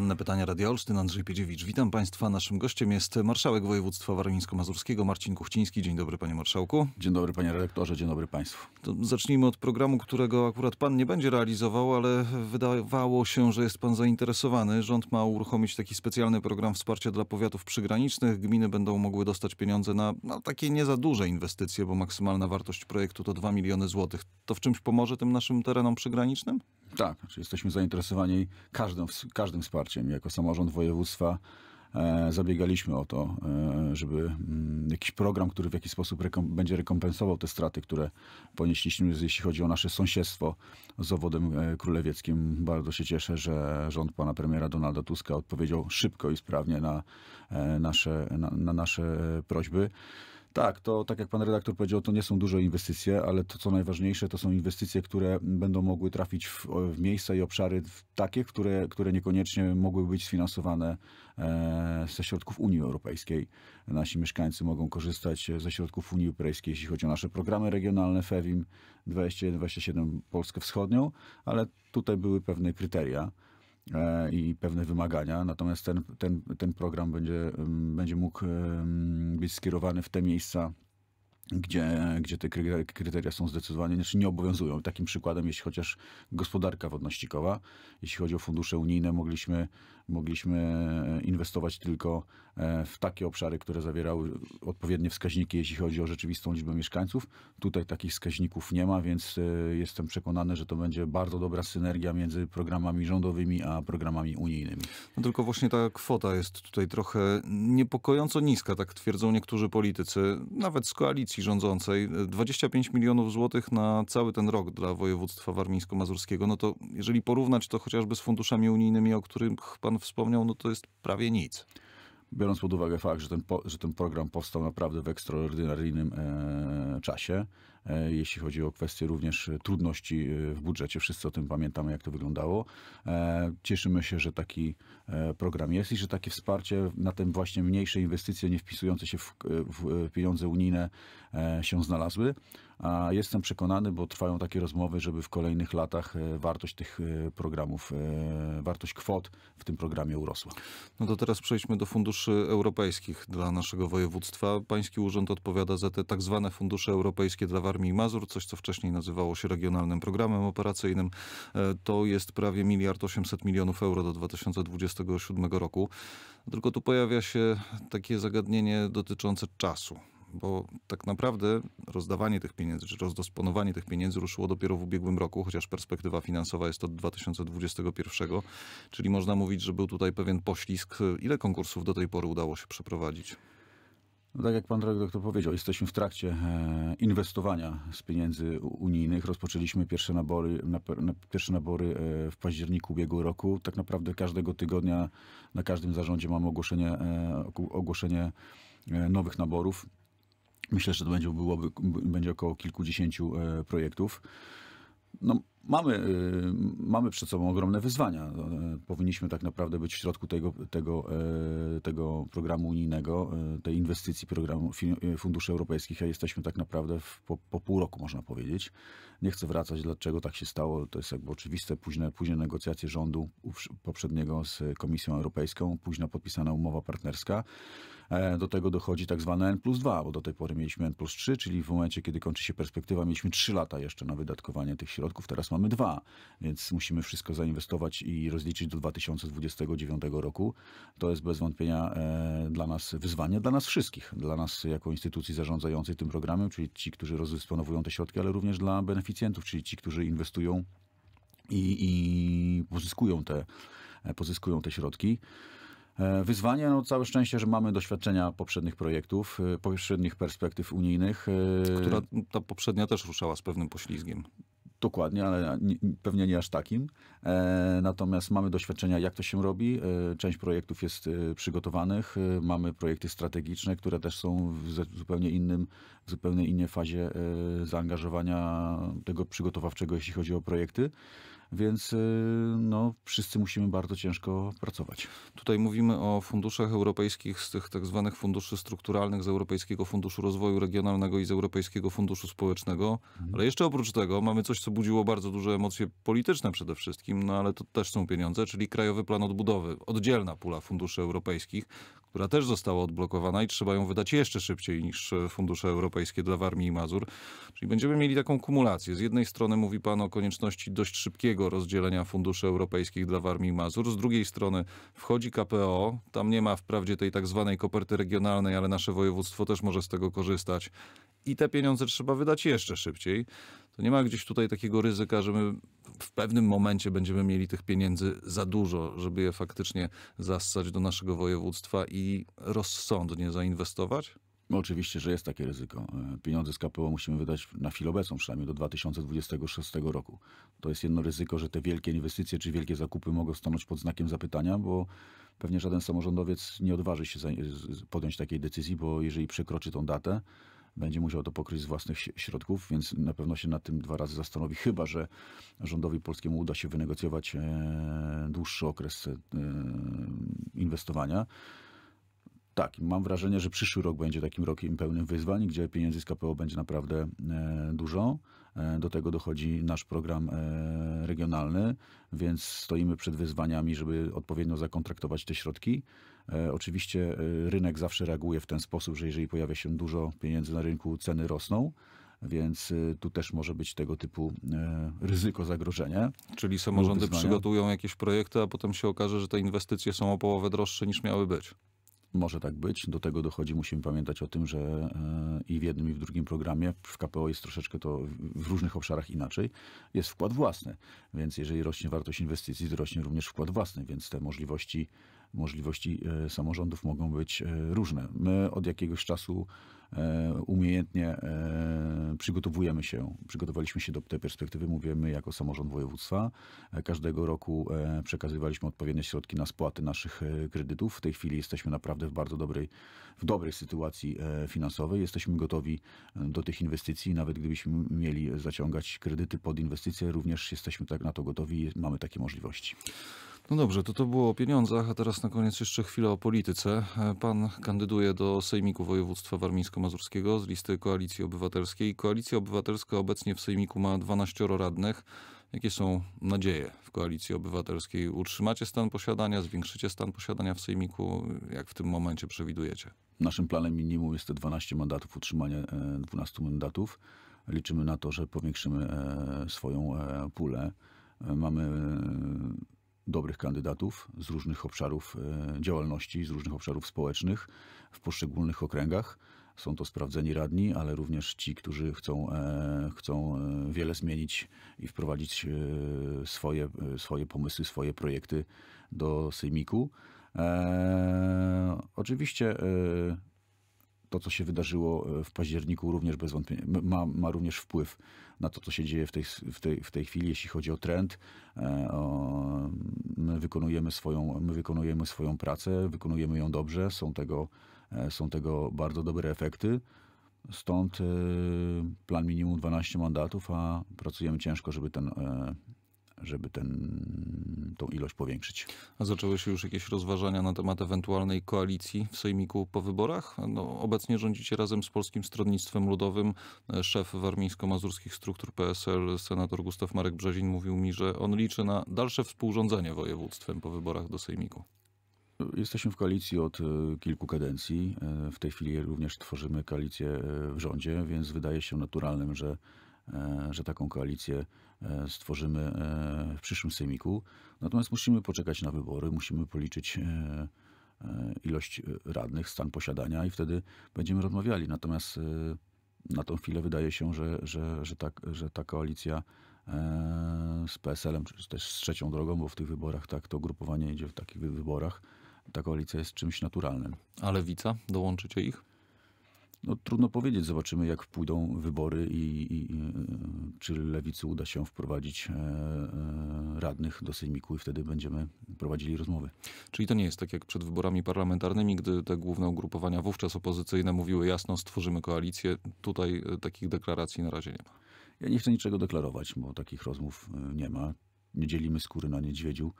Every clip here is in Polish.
Poranne pytania Radio Olsztyn, Andrzej Piedziewicz. Witam Państwa. Naszym gościem jest marszałek województwa warmińsko-mazurskiego Marcin Kuchciński. Dzień dobry Panie Marszałku. Dzień dobry Panie Redaktorze, dzień dobry Państwu. To zacznijmy od programu, którego akurat Pan nie będzie realizował, ale wydawało się, że jest Pan zainteresowany. Rząd ma uruchomić taki specjalny program wsparcia dla powiatów przygranicznych. Gminy będą mogły dostać pieniądze na, na takie nie za duże inwestycje, bo maksymalna wartość projektu to 2 miliony złotych. To w czymś pomoże tym naszym terenom przygranicznym? Tak, znaczy jesteśmy zainteresowani każdym, każdym wsparciem. Jako samorząd województwa e, zabiegaliśmy o to, e, żeby mm, jakiś program, który w jakiś sposób rekom będzie rekompensował te straty, które ponieśliśmy, jeśli chodzi o nasze sąsiedztwo z obwodem e, królewieckim. Bardzo się cieszę, że rząd pana premiera Donalda Tuska odpowiedział szybko i sprawnie na nasze, na, na nasze prośby. Tak, to tak jak pan redaktor powiedział, to nie są duże inwestycje, ale to co najważniejsze, to są inwestycje, które będą mogły trafić w, w miejsca i obszary takie, które, które niekoniecznie mogły być sfinansowane e, ze środków Unii Europejskiej. Nasi mieszkańcy mogą korzystać ze środków Unii Europejskiej, jeśli chodzi o nasze programy regionalne FEWIM 21-27 Polskę Wschodnią, ale tutaj były pewne kryteria. E, i pewne wymagania. Natomiast ten, ten, ten program będzie, będzie mógł być skierowany w te miejsca, gdzie, gdzie te kryteria są zdecydowanie, znaczy nie obowiązują. Takim przykładem jest chociaż gospodarka wodnościkowa. Jeśli chodzi o fundusze unijne, mogliśmy, mogliśmy inwestować tylko e, w takie obszary, które zawierały odpowiednie wskaźniki, jeśli chodzi o rzeczywistą liczbę mieszkańców. Tutaj takich wskaźników nie ma, więc e, jestem przekonany, że to będzie bardzo dobra synergia między programami rządowymi a programami unijnymi. No tylko właśnie ta kwota jest tutaj trochę niepokojąco niska, tak twierdzą niektórzy politycy, nawet z koalicji koalicji rządzącej 25 milionów złotych na cały ten rok dla województwa warmińsko-mazurskiego, no to jeżeli porównać to chociażby z funduszami unijnymi, o których pan wspomniał, no to jest prawie nic. Biorąc pod uwagę fakt, że ten, że ten program powstał naprawdę w ekstraordynaryjnym e, czasie, e, jeśli chodzi o kwestie również trudności e, w budżecie, wszyscy o tym pamiętamy, jak to wyglądało. E, cieszymy się, że taki e, program jest i że takie wsparcie na te właśnie mniejsze inwestycje, nie wpisujące się w, w pieniądze unijne, e, się znalazły. A jestem przekonany, bo trwają takie rozmowy, żeby w kolejnych latach wartość tych programów, wartość kwot w tym programie urosła. No to teraz przejdźmy do funduszy europejskich dla naszego województwa. Pański urząd odpowiada za te tak zwane fundusze europejskie dla Warmii i Mazur, coś co wcześniej nazywało się regionalnym programem operacyjnym. E, to jest prawie miliard 800 milionów euro do 2027 roku. Tylko tu pojawia się takie zagadnienie dotyczące czasu bo tak naprawdę rozdawanie tych pieniędzy, czy rozdysponowanie tych pieniędzy ruszyło dopiero w ubiegłym roku, chociaż perspektywa finansowa jest od 2021, czyli można mówić, że był tutaj pewien poślizg. Ile konkursów do tej pory udało się przeprowadzić? No tak jak pan doktor powiedział, jesteśmy w trakcie e, inwestowania z pieniędzy unijnych. Rozpoczęliśmy pierwsze nabory, na, na pierwsze nabory e, w październiku ubiegłego roku. Tak naprawdę każdego tygodnia na każdym zarządzie mamy ogłoszenie, e, ogłoszenie nowych naborów. Myślę, że to będzie, byłoby, będzie około kilkudziesięciu e, projektów. No, mamy, e, mamy przed sobą ogromne wyzwania. E, powinniśmy tak naprawdę być w środku tego, tego, tego programu unijnego, tej inwestycji programu funduszy europejskich, a jesteśmy tak naprawdę w, po, po, pół roku, można powiedzieć. Nie chcę wracać, dlaczego tak się stało. To jest jakby oczywiste. Późne, późne negocjacje rządu poprzedniego z Komisją Europejską, późna podpisana umowa partnerska. E, do tego dochodzi tak zwane N plus 2, bo do tej pory mieliśmy N plus 3, czyli w momencie, kiedy kończy się perspektywa, mieliśmy 3 lata jeszcze na wydatkowanie tych środków, teraz mamy 2, więc musimy wszystko zainwestować i rozliczyć do 2029 roku. To jest bez wątpienia e, dla nas wyzwanie, dla nas wszystkich, dla nas jako instytucji zarządzającej tym programem, czyli ci, którzy rozdysponowują te środki, ale również dla beneficjentów, czyli ci, którzy inwestują i, i pozyskują, te, pozyskują te środki. E, wyzwanie, no całe szczęście, że mamy doświadczenia poprzednich projektów, e, poprzednich perspektyw unijnych. E, Która ta poprzednia też ruszała z pewnym poślizgiem. Dokładnie, ale nie, pewnie nie aż takim. E, natomiast mamy doświadczenia, jak to się robi. E, część projektów jest e, przygotowanych. mamy projekty strategiczne, które też są w zupełnie innym, w zupełnie innej fazie zaangażowania tego przygotowawczego, jeśli chodzi o projekty. Więc y, no, wszyscy musimy bardzo ciężko pracować. Tutaj mówimy o funduszach europejskich z tych tak zwanych funduszy strukturalnych, z Europejskiego Funduszu Rozwoju Regionalnego i z Europejskiego Funduszu Społecznego. Ale jeszcze oprócz tego mamy coś, co budziło bardzo duże emocje polityczne przede wszystkim, no ale to też są pieniądze, czyli Krajowy Plan Odbudowy. Oddzielna pula funduszy europejskich, która też została odblokowana i trzeba ją wydać jeszcze szybciej niż e, fundusze europejskie dla Warmii i Mazur. Czyli będziemy mieli taką kumulację. Z jednej strony mówi pan o konieczności dość szybkiego rozdzielenia funduszy europejskich dla Warmii i Mazur, z drugiej strony wchodzi KPO, tam nie ma wprawdzie tej tak zwanej koperty regionalnej, ale nasze województwo też może z tego korzystać i te pieniądze trzeba wydać jeszcze szybciej. To nie ma gdzieś tutaj takiego ryzyka, że my w pewnym momencie będziemy mieli tych pieniędzy za dużo, żeby je faktycznie zassać do naszego województwa i rozsądnie zainwestować? No, oczywiście, że jest takie ryzyko. E, Pieniądze z KPO musimy wydać na chwilę obecną, przynajmniej do 2026 roku. To jest jedno ryzyko, że te wielkie inwestycje czy wielkie zakupy mogą stanąć pod znakiem zapytania, bo pewnie żaden samorządowiec nie odważy się podjąć takiej decyzji, bo jeżeli przekroczy tą datę, będzie musiał to pokryć z własnych środków, więc na pewno się nad tym dwa razy zastanowi, chyba że rządowi polskiemu uda się wynegocjować e, dłuższy okres e, inwestowania. Tak, mam wrażenie, że przyszły rok będzie takim rokiem pełnym wyzwań, gdzie pieniędzy z KPO będzie naprawdę e, dużo. Do tego dochodzi nasz program regionalny, więc stoimy przed wyzwaniami, żeby odpowiednio zakontraktować te środki. E, Oczywiście e, rynek zawsze reaguje w ten sposób, że jeżeli pojawia się dużo pieniędzy na rynku, ceny rosną, więc e, tu też może być tego typu ryzyko zagrożenia. Czyli samorządy przygotują jakieś projekty, a potem się okaże, że te inwestycje są o połowę droższe niż miały być. Może tak być. Do tego dochodzi, musimy pamiętać o tym, że i w jednym, i w drugim programie w KPO jest troszeczkę to w- w różnych obszarach inaczej. Jest wkład własny, więc jeżeli rośnie wartość inwestycji, to rośnie również wkład własny, więc te możliwości, możliwości e, samorządów mogą być e, różne. My od jakiegoś czasu e, umiejętnie przygotowujemy się, przygotowaliśmy się do tej perspektywy, mówię my jako samorząd województwa. Każdego roku przekazywaliśmy odpowiednie środki na spłaty naszych kredytów. W tej chwili jesteśmy naprawdę w bardzo dobrej, w dobrej sytuacji finansowej. Jesteśmy gotowi do tych inwestycji. Nawet gdybyśmy mieli zaciągać kredyty pod inwestycje, również jesteśmy tak na to gotowi i mamy takie możliwości. No dobrze, to to było o pieniądzach, a teraz na koniec jeszcze chwilę o polityce. E, Pan kandyduje do Sejmiku Województwa Warmińsko-Mazurskiego z listy Koalicji Obywatelskiej. Koalicja Obywatelska obecnie w Sejmiku ma 12 radnych. Jakie są nadzieje w Koalicji Obywatelskiej? Utrzymacie stan posiadania, zwiększycie stan posiadania w Sejmiku? Jak w tym momencie przewidujecie? Naszym planem minimum jest te 12 mandatów, utrzymanie e, 12 mandatów. Liczymy na to, że powiększymy e, swoją e, pulę. E, Mamy e, dobrych kandydatów z różnych obszarów e, działalności, z różnych obszarów społecznych w poszczególnych okręgach. Są to sprawdzeni radni, ale również ci, którzy chcą, e, chcą e, wiele zmienić i wprowadzić swoje, swoje pomysły, swoje projekty do sejmiku. E, oczywiście to, co się wydarzyło e, w październiku, również bez wątpienia ma, ma również wpływ na to, co się dzieje w tej, w tej, w tej chwili, jeśli chodzi o trend. E, my, wykonujemy swoją, my wykonujemy swoją pracę, wykonujemy ją dobrze, są tego, e, są tego bardzo dobre efekty. Stąd plan minimum 12 mandatów, a pracujemy ciężko, żeby ten, żeby ten, tą ilość powiększyć. A zaczęły się już jakieś rozważania na temat ewentualnej koalicji w Sejmiku po wyborach? No, obecnie rządzicie razem z Polskim Stronnictwem Ludowym. Szef warmińsko-mazurskich struktur PSL, senator Gustaw Marek Brzezin, mówił mi, że on liczy na dalsze współrządzenie województwem po wyborach do Sejmiku. Jesteśmy w koalicji od e, kilku kadencji. E, W tej chwili również tworzymy koalicję e, w rządzie, więc wydaje się naturalnym, że, że taką koalicję e, stworzymy e, w przyszłym sejmiku. Natomiast musimy poczekać na wybory, musimy policzyć e, e, ilość e, radnych, stan posiadania i wtedy będziemy rozmawiali. Natomiast e, na tą chwilę wydaje się, że, że, że, tak, że ta koalicja e, z PSL-em, czy też z trzecią drogą, bo w tych wyborach tak to grupowanie idzie w takich wy- wyborach, ta koalicja jest czymś naturalnym. A Lewica? Dołączycie ich? No, trudno powiedzieć, zobaczymy jak pójdą wybory i, i, i czy lewicy uda się wprowadzić e, e, radnych do sejmiku i wtedy będziemy prowadzili rozmowy. Czyli to nie jest tak jak przed wyborami parlamentarnymi, gdy te główne ugrupowania, wówczas opozycyjne, mówiły jasno, stworzymy koalicję. Tutaj e, takich deklaracji na razie nie ma. Ja nie chcę niczego deklarować, bo takich rozmów e, nie ma. nie dzielimy skóry na niedźwiedziu.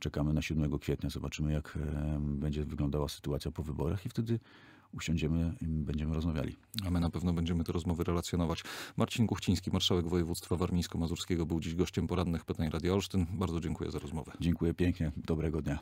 Czekamy na 7 kwietnia, zobaczymy jak e, będzie wyglądała sytuacja po wyborach i wtedy usiądziemy i będziemy rozmawiali. A my na pewno będziemy te rozmowy relacjonować. Marcin Kuchciński, marszałek województwa warmińsko-mazurskiego, był dziś gościem porannych pytań Radia Olsztyn. Bardzo dziękuję za rozmowę. Dziękuję pięknie, dobrego dnia.